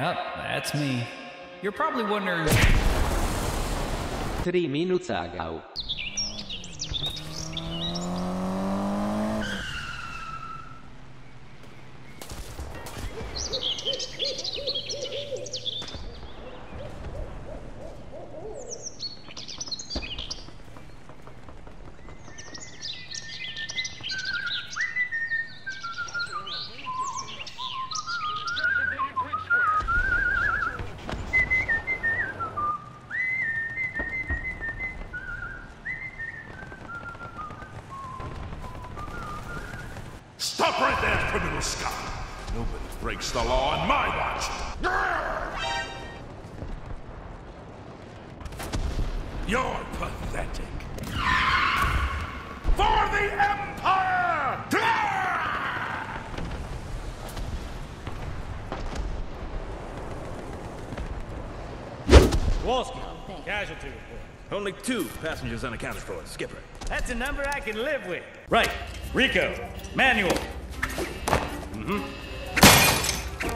Yep, that's me. You're probably wondering. 3 minutes ago. Breaks the law on my watch! You're pathetic. For the Empire! Wolski, casualty report. Only two passengers unaccounted for, Skipper. That's a number I can live with. Right. Rico. Manual. Mm-hmm.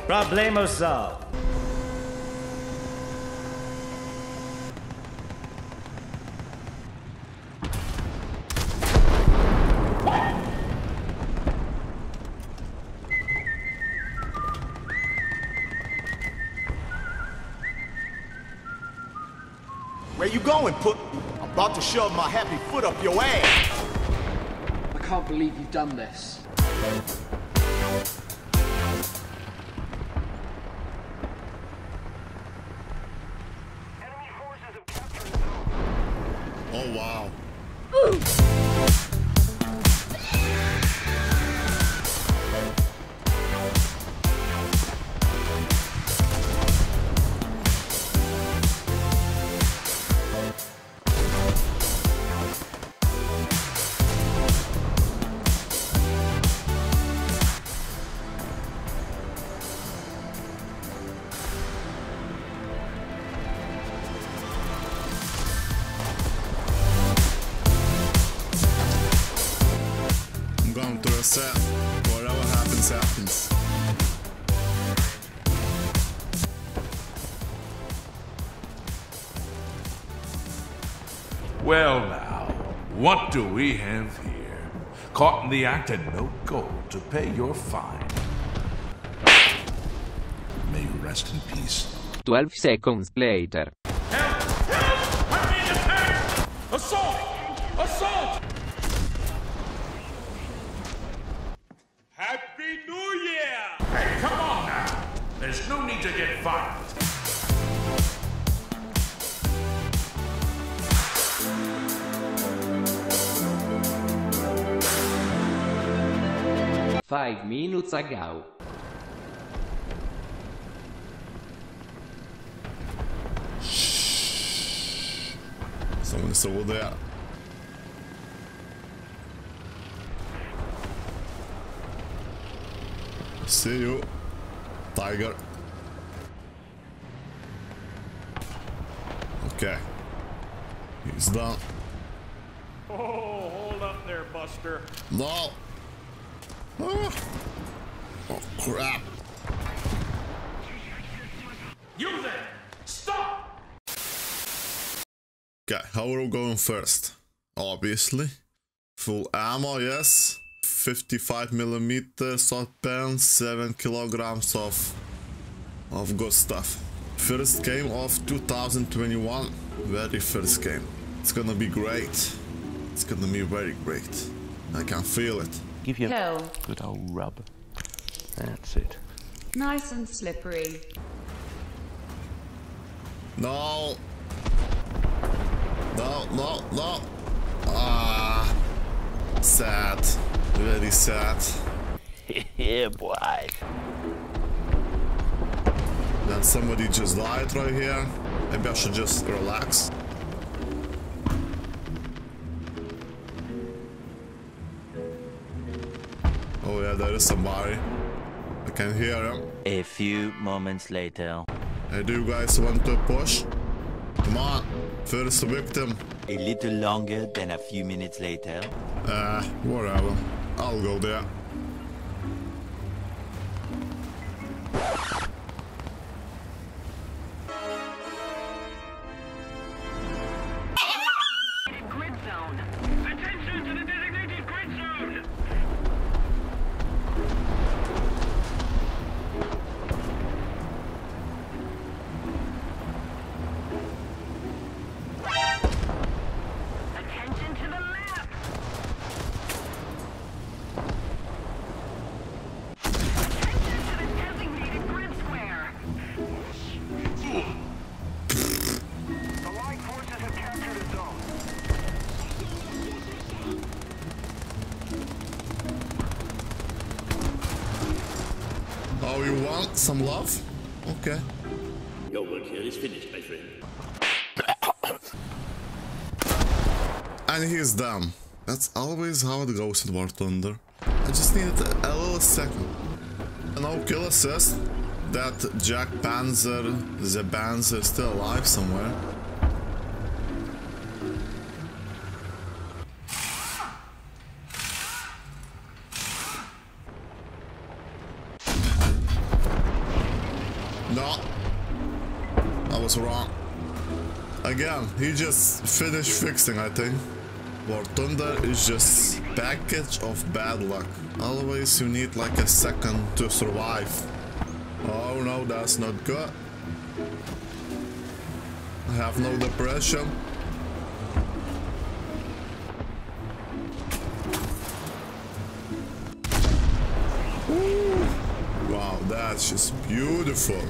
Problemo solved. Where you going, put? I'm about to shove my happy foot up your ass. I can't believe you've done this. Wow. Well, now, what do we have here? Caught in the act and no gold to pay your fine. May you rest in peace. 12 seconds later. Assault! Assault! Happy New Year! Hey, come on now! There's no need to get violent. Five minutes ago. Someone saw that. See you, Tiger. Okay. He's done. Oh, hold up there, Buster. No. Oh crap. You there! Stop! Okay, how are we going first? Obviously. Full ammo, yes. 55 millimeter pen, 7 kilograms of of good stuff. First game of 2021. Very first game. It's gonna be great. It's gonna be very great. I can feel it. Give you a Kill. good old rub. That's it. Nice and slippery. No. No, no, no. Ah. Sad. Very sad. yeah, boy. Then somebody just died right here. Maybe I should just relax. Oh yeah, there is somebody. I can hear him. A few moments later. Hey, do you guys want to push? Come on, first victim. A little longer than a few minutes later. Uh, whatever. I'll go there. Oh, you want some love? Okay. Your work here is finished, my friend. And he's done. That's always how it goes in War Thunder. I just needed a, a little second. No kill assist. That Jack Panzer, the Panzer, is still alive somewhere. He just finished fixing, I think. War Thunder is just package of bad luck. Always you need like a second to survive. Oh no, that's not good. I have no depression. Ooh. Wow, that's just beautiful.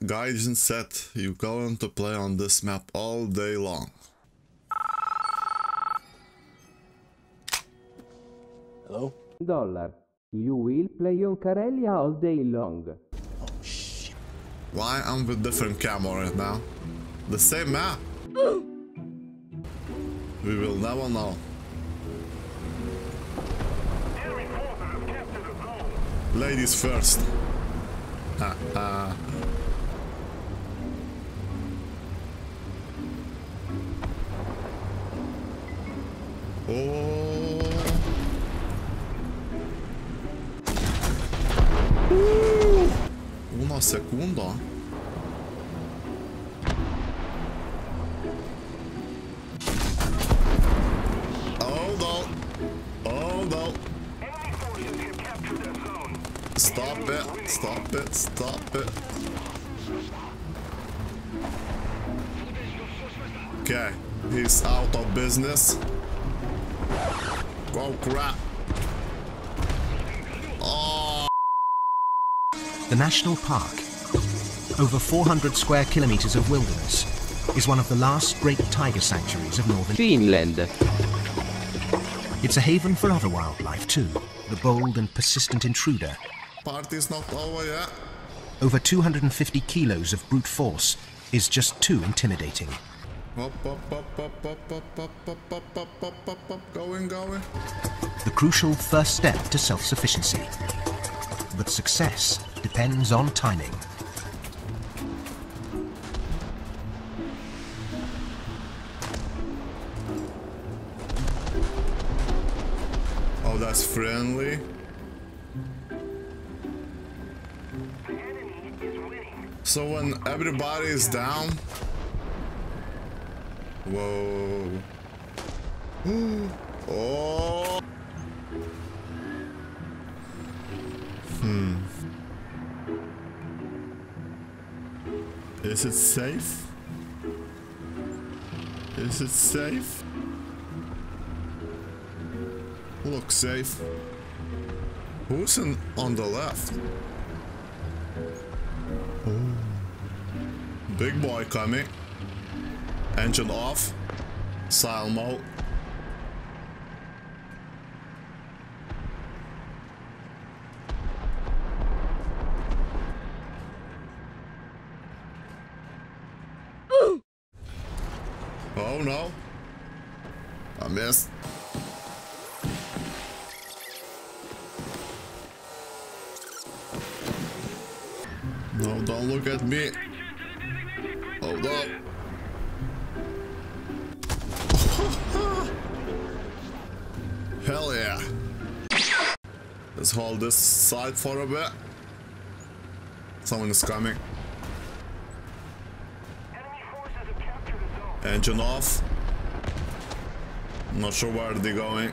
One more time. Gaijin said you going to play on this map all day long. Hello? Dollar. You will play on Karelia all day long. Oh shit. Why I'm with different camera right now? The same map. we will never know. Ladies first. Ha ha. Una sekunda. Oh no. Oh no. Stop it. Stop it. Stop it. Okay. He's out of business. Oh crap. Oh. The national park, over 400 square kilometers of wilderness, is one of the last great tiger sanctuaries of northern Finland. It's a haven for other wildlife too, the bold and persistent intruder. Party's not over yet. Over 250 kilos of brute force is just too intimidating. Up, up, up, up, up, up, up, up, up, up, up, up, up, going, going. The crucial first step to self-sufficiency. But success depends on timing. Oh, that's friendly. So when everybody is down. Whoa. oh. Hmm. Is it safe? Is it safe? Look safe. Who's in, on the left? Oh. Big boy coming. Engine off. Sail mode. Oh no. I missed. No, don't look at me. Hold up. Hell yeah. Let's hold this side for a bit. Someone is coming. Engine off. Not sure where they're going.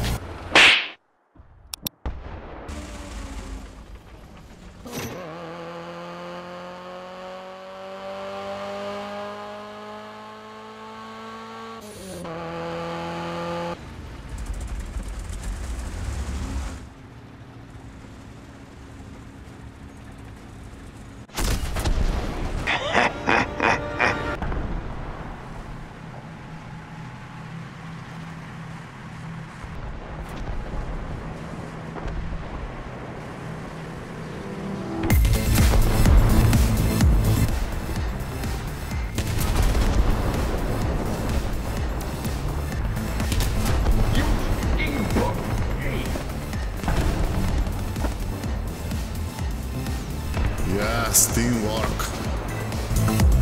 Yes, teamwork.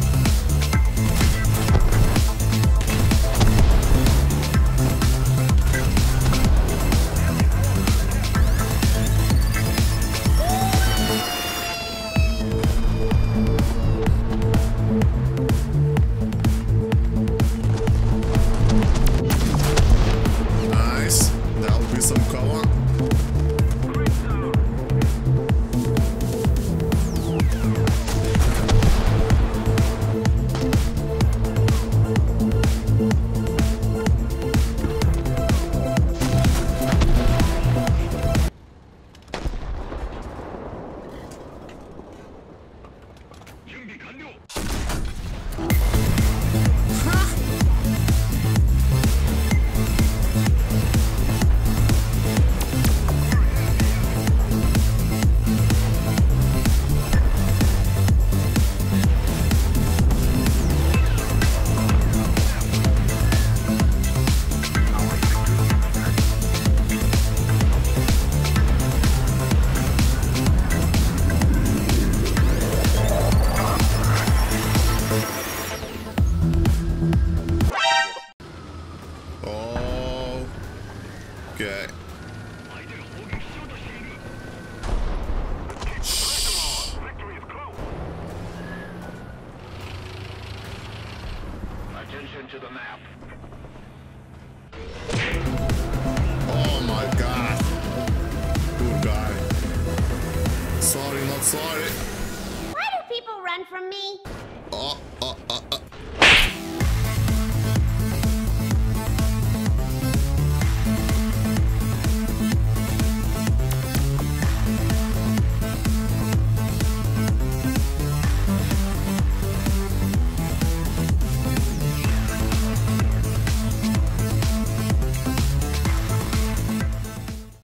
run from me? Uh